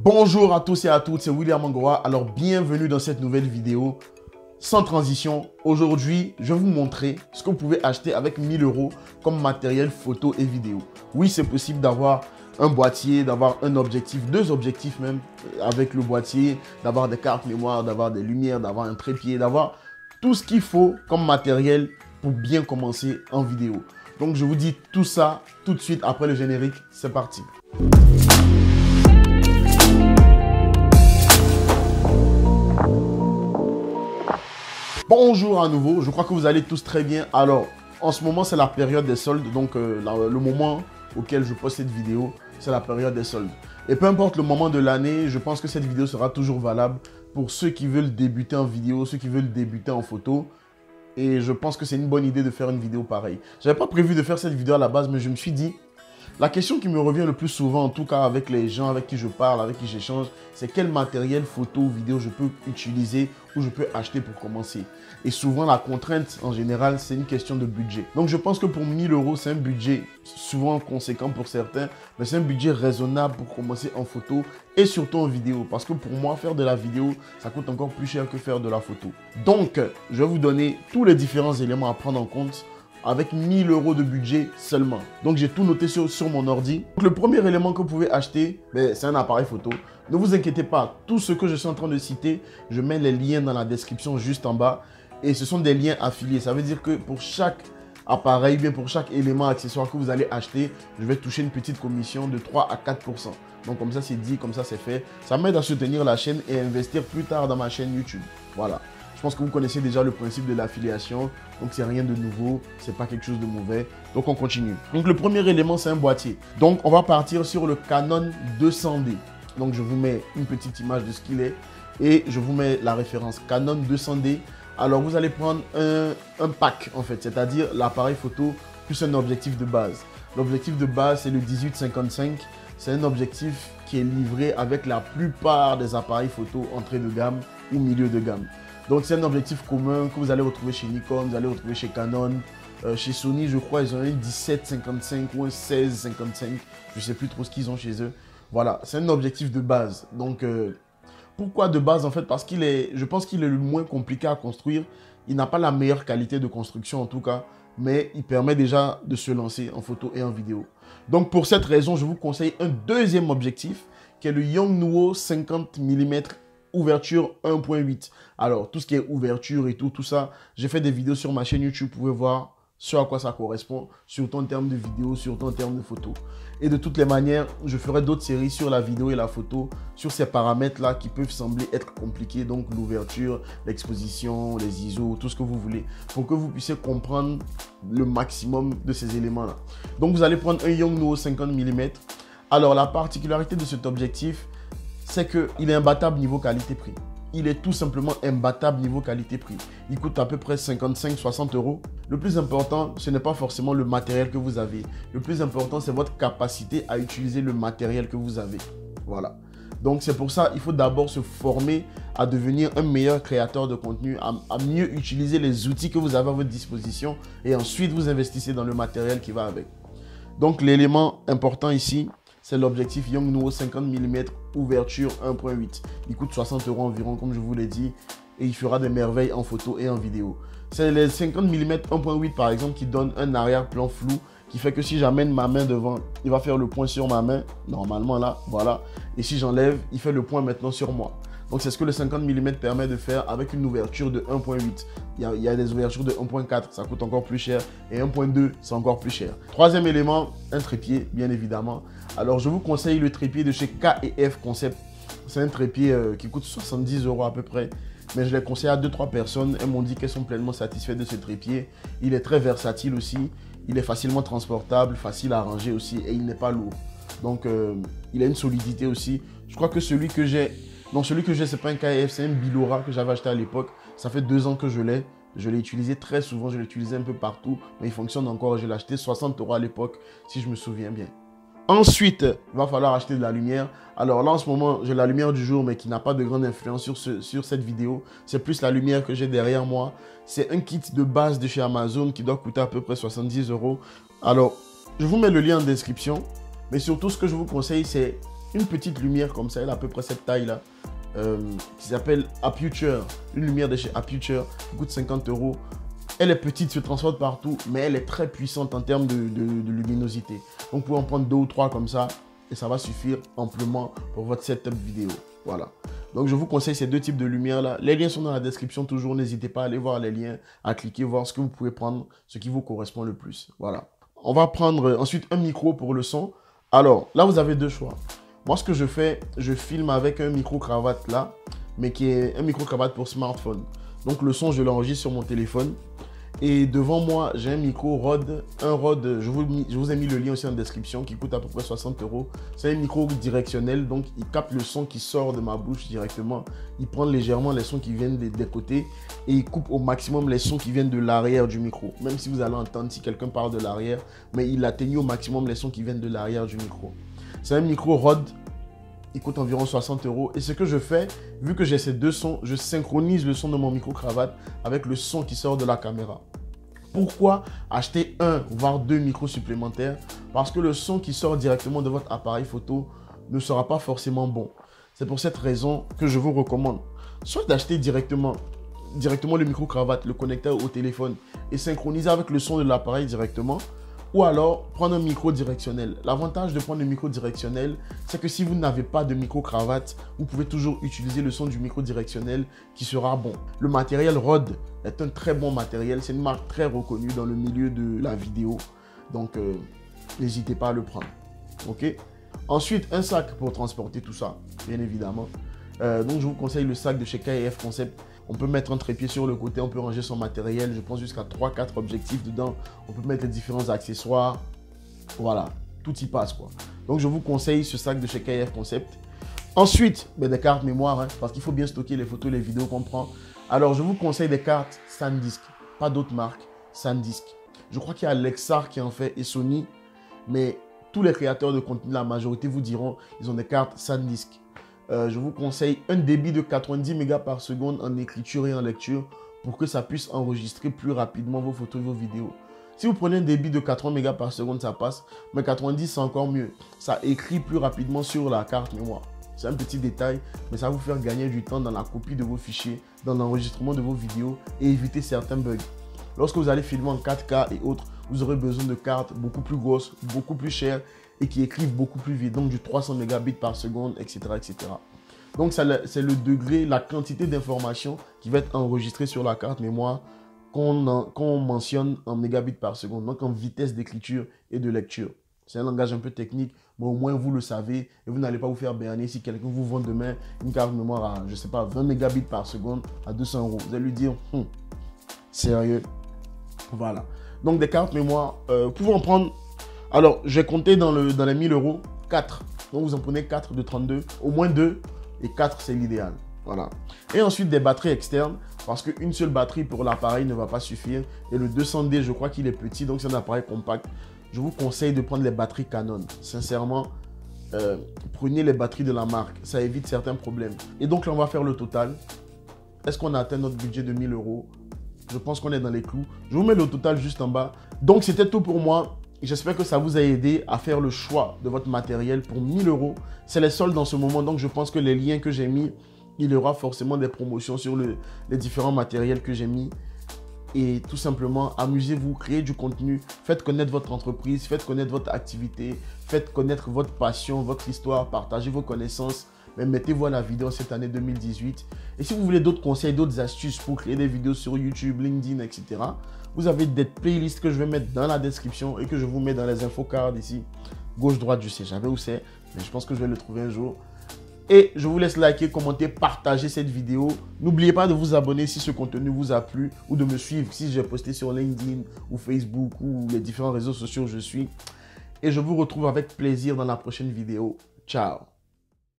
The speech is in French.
Bonjour à tous et à toutes, c'est William Angora. Alors bienvenue dans cette nouvelle vidéo. Sans transition, aujourd'hui, je vais vous montrer ce que vous pouvez acheter avec 1000 euros comme matériel photo et vidéo. Oui, c'est possible d'avoir un boîtier, d'avoir un objectif, deux objectifs même avec le boîtier, d'avoir des cartes mémoire, d'avoir des lumières, d'avoir un trépied, d'avoir tout ce qu'il faut comme matériel pour bien commencer en vidéo. Donc je vous dis tout ça tout de suite après le générique. C'est parti. Bonjour à nouveau, je crois que vous allez tous très bien. Alors, en ce moment, c'est la période des soldes, donc euh, le moment auquel je poste cette vidéo, c'est la période des soldes. Et peu importe le moment de l'année, je pense que cette vidéo sera toujours valable pour ceux qui veulent débuter en vidéo, ceux qui veulent débuter en photo. Et je pense que c'est une bonne idée de faire une vidéo pareille. J'avais pas prévu de faire cette vidéo à la base, mais je me suis dit, la question qui me revient le plus souvent, en tout cas avec les gens avec qui je parle, avec qui j'échange, c'est quel matériel photo ou vidéo je peux utiliser ou je peux acheter pour commencer. Et souvent, la contrainte, en général, c'est une question de budget. Donc, je pense que pour 1000 euros, c'est un budget souvent conséquent pour certains, mais c'est un budget raisonnable pour commencer en photo et surtout en vidéo. Parce que pour moi, faire de la vidéo, ça coûte encore plus cher que faire de la photo. Donc, je vais vous donner tous les différents éléments à prendre en compte avec 1000 euros de budget seulement. Donc j'ai tout noté sur, mon ordi. le premier élément que vous pouvez acheter, ben, c'est un appareil photo. Ne vous inquiétez pas, tout ce que je suis en train de citer, je mets les liens dans la description juste en bas. Et ce sont des liens affiliés. Ça veut dire que pour chaque appareil, bien pour chaque élément accessoire que vous allez acheter, je vais toucher une petite commission de 3 à 4%. Donc comme ça c'est dit, comme ça c'est fait. Ça m'aide à soutenir la chaîne et à investir plus tard dans ma chaîne YouTube. Voilà. Je pense que vous connaissez déjà le principe de l'affiliation. Donc, c'est rien de nouveau. C'est pas quelque chose de mauvais. Donc, on continue. Donc, le premier élément, c'est un boîtier. Donc, on va partir sur le Canon 200D. Donc, je vous mets une petite image de ce qu'il est. Et je vous mets la référence Canon 200D. Alors, vous allez prendre un, un pack, en fait. C'est-à-dire l'appareil photo plus un objectif de base. L'objectif de base, c'est le 1855. C'est un objectif qui est livré avec la plupart des appareils photo entrée de gamme ou milieu de gamme. Donc c'est un objectif commun que vous allez retrouver chez Nikon, vous allez retrouver chez Canon. Euh, chez Sony, je crois, ils ont un 1755 ou un 1655. Je ne sais plus trop ce qu'ils ont chez eux. Voilà, c'est un objectif de base. Donc, euh, pourquoi de base En fait, parce qu'il est, je pense qu'il est le moins compliqué à construire. Il n'a pas la meilleure qualité de construction en tout cas, mais il permet déjà de se lancer en photo et en vidéo. Donc, pour cette raison, je vous conseille un deuxième objectif qui est le Yongnuo 50 mm ouverture 1.8. Alors, tout ce qui est ouverture et tout, tout ça, j'ai fait des vidéos sur ma chaîne YouTube, vous pouvez voir ce à quoi ça correspond, surtout en termes de vidéos, surtout en termes de photos. Et de toutes les manières, je ferai d'autres séries sur la vidéo et la photo, sur ces paramètres-là qui peuvent sembler être compliqués, donc l'ouverture, l'exposition, les ISO, tout ce que vous voulez, pour que vous puissiez comprendre le maximum de ces éléments-là. Donc vous allez prendre un Yongnuo 50 mm. Alors la particularité de cet objectif, c'est qu'il est imbattable niveau qualité-prix. Il est tout simplement imbattable niveau qualité-prix. Il coûte à peu près 55-60 euros. Le plus important, ce n'est pas forcément le matériel que vous avez. Le plus important, c'est votre capacité à utiliser le matériel que vous avez. Voilà. Donc c'est pour ça il faut d'abord se former à devenir un meilleur créateur de contenu, à, à, mieux utiliser les outils que vous avez à votre disposition et ensuite vous investissez dans le matériel qui va avec. Donc l'élément important ici, c'est l'objectif Yongnuo 50 mm ouverture 1.8. Il coûte 60 euros environ, comme je vous l'ai dit, et il fera des merveilles en photo et en vidéo. C'est les 50 mm 1.8 par exemple qui donne un arrière-plan flou qui fait que si j'amène ma main devant, il va faire le point sur ma main, normalement là, voilà. Et si j'enlève, il fait le point maintenant sur moi. Donc c'est ce que le 50 mm permet de faire avec une ouverture de 1.8. Il, y a des ouvertures de 1.4, ça coûte encore plus cher. Et 1.2, c'est encore plus cher. Troisième élément, un trépied, bien évidemment. Alors je vous conseille le trépied de chez K&F Concept. C'est un trépied euh, qui coûte 70 euros à peu près. Mais je l'ai conseillé à 2-3 personnes. Elles m'ont dit qu'elles sont pleinement satisfaites de ce trépied. Il est très versatile aussi. Il est facilement transportable, facile à ranger aussi et il n'est pas lourd. Donc euh, il a une solidité aussi. Je crois que celui que j'ai donc celui que j'ai, c'est pas un KF, c'est un Bilora que j'avais acheté à l'époque. Ça fait deux ans que je l'ai. Je l'ai utilisé très souvent, je l'ai utilisé un peu partout, mais il fonctionne encore. Je l'ai acheté 60 euros à l'époque, si je me souviens bien. Ensuite, il va falloir acheter de la lumière. Alors là, en ce moment, j'ai la lumière du jour, mais qui n'a pas de grande influence sur, ce, sur cette vidéo. C'est plus la lumière que j'ai derrière moi. C'est un kit de base de chez Amazon qui doit coûter à peu près 70 euros. Alors, je vous mets le lien en description. Mais surtout, ce que je vous conseille, c'est une petite lumière comme ça, elle a à peu près cette taille-là, euh, qui s'appelle Aputure. Une lumière de chez Aputure, qui coûte 50 euros. Elle est petite, se transporte partout, mais elle est très puissante en termes de, luminosité. Donc, vous pouvez en prendre deux ou trois comme ça, et ça va suffire amplement pour votre setup vidéo. Voilà. Donc, je vous conseille ces deux types de lumière-là. Les liens sont dans la description toujours. N'hésitez pas à aller voir les liens, à cliquer, voir ce que vous pouvez prendre, ce qui vous correspond le plus. Voilà. On va prendre ensuite un micro pour le son. Alors, là, vous avez deux choix. Moi, ce que je fais, je filme avec un micro-cravate là, mais qui est un micro-cravate pour smartphone. Donc, le son, je l'enregistre sur mon téléphone. Et devant moi, j'ai un micro Rode, un Rode, je vous, ai mis le lien aussi en description, qui coûte à peu près 60 euros. C'est un micro directionnel, donc il capte le son qui sort de ma bouche directement. Il prend légèrement les sons qui viennent des, côtés et il coupe au maximum les sons qui viennent de l'arrière du micro. Même si vous allez entendre si quelqu'un parle de l'arrière, mais il atteigne au maximum les sons qui viennent de l'arrière du micro. C'est un micro Rode il coûte environ 60 euros. Et ce que je fais, vu que j'ai ces deux sons, je synchronise le son de mon micro-cravate avec le son qui sort de la caméra. Pourquoi acheter un, voire deux micros supplémentaires? Parce que le son qui sort directement de votre appareil photo ne sera pas forcément bon. C'est pour cette raison que je vous recommande soit d'acheter directement, directement le micro-cravate, le connecteur au téléphone et synchroniser avec le son de l'appareil directement, ou alors prendre un micro directionnel. L'avantage de prendre un micro directionnel, c'est que si vous n'avez pas de micro cravate, vous pouvez toujours utiliser le son du micro directionnel qui sera bon. Le matériel Rode est un très bon matériel, c'est une marque très reconnue dans le milieu de la vidéo. Donc euh, n'hésitez pas à le prendre. Ok? Ensuite, un sac pour transporter tout ça, bien évidemment. Euh, donc je vous conseille le sac de chez KF Concept on peut mettre un trépied sur le côté, on peut ranger son matériel. Je pense jusqu'à 3-4 objectifs dedans. On peut mettre les différents accessoires. Voilà, tout y passe quoi. Donc je vous conseille ce sac de chez KF Concept. Ensuite, ben, des cartes mémoire, hein, parce qu'il faut bien stocker les photos, les vidéos qu'on prend. Alors je vous conseille des cartes SanDisk, pas d'autres marques, SanDisk. Je crois qu'il y a Lexar qui en fait et Sony, mais tous les créateurs de contenu, la majorité vous diront, ils ont des cartes SanDisk. Euh, je vous conseille un débit de 90 mégas par seconde en écriture et en lecture pour que ça puisse enregistrer plus rapidement vos photos et vos vidéos. Si vous prenez un débit de 80 mégas par seconde, ça passe, mais 90 c'est encore mieux. Ça écrit plus rapidement sur la carte mémoire. C'est un petit détail, mais ça va vous faire gagner du temps dans la copie de vos fichiers, dans l'enregistrement de vos vidéos et éviter certains bugs. Lorsque vous allez filmer en 4K et autres, vous aurez besoin de cartes beaucoup plus grosses, beaucoup plus chères et qui écrivent beaucoup plus vite, donc du 300 mégabits par seconde, etc. etc. Donc c'est le degré, la quantité d'informations qui va être enregistrée sur la carte mémoire qu'on mentionne en mégabits par seconde, donc en vitesse d'écriture et de lecture. C'est un langage un peu technique, mais au moins vous le savez et vous n'allez pas vous faire berner si quelqu'un vous vend demain une carte mémoire à, je sais pas, 20 mégabits par seconde à 200 euros. Vous allez lui dire, hum, sérieux. Voilà. Donc des cartes mémoire, euh, vous pouvez en prendre alors, j'ai compté dans, le, dans les 1000 euros 4. Donc, vous en prenez 4 de 32, au moins 2, et 4, c'est l'idéal. Voilà. Et ensuite, des batteries externes, parce qu'une seule batterie pour l'appareil ne va pas suffire. Et le 200D, je crois qu'il est petit, donc c'est un appareil compact. Je vous conseille de prendre les batteries Canon. Sincèrement, euh, prenez les batteries de la marque. Ça évite certains problèmes. Et donc là, on va faire le total. Est-ce qu'on a atteint notre budget de 1000 euros? Je pense qu'on est dans les clous. Je vous mets le total juste en bas. Donc, c'était tout pour moi. J'espère que ça vous a aidé à faire le choix de votre matériel pour 1000 euros. C'est les soldes dans ce moment, donc je pense que les liens que j'ai mis, il y aura forcément des promotions sur les différents matériels que j'ai mis. Et tout simplement, amusez-vous, créez du contenu, faites connaître votre entreprise, faites connaître votre activité, faites connaître votre passion, votre histoire, partagez vos connaissances mais mettez-vous à la vidéo cette année 2018. Et si vous voulez d'autres conseils, d'autres astuces pour créer des vidéos sur YouTube, LinkedIn, etc., vous avez des playlists que je vais mettre dans la description et que je vous mets dans les infocards ici. Gauche, droite, je sais jamais où c'est, mais je pense que je vais le trouver un jour. Et je vous laisse liker, commenter, partager cette vidéo. N'oubliez pas de vous abonner si ce contenu vous a plu ou de me suivre si j'ai posté sur LinkedIn ou Facebook ou les différents réseaux sociaux où je suis. Et je vous retrouve avec plaisir dans la prochaine vidéo. Ciao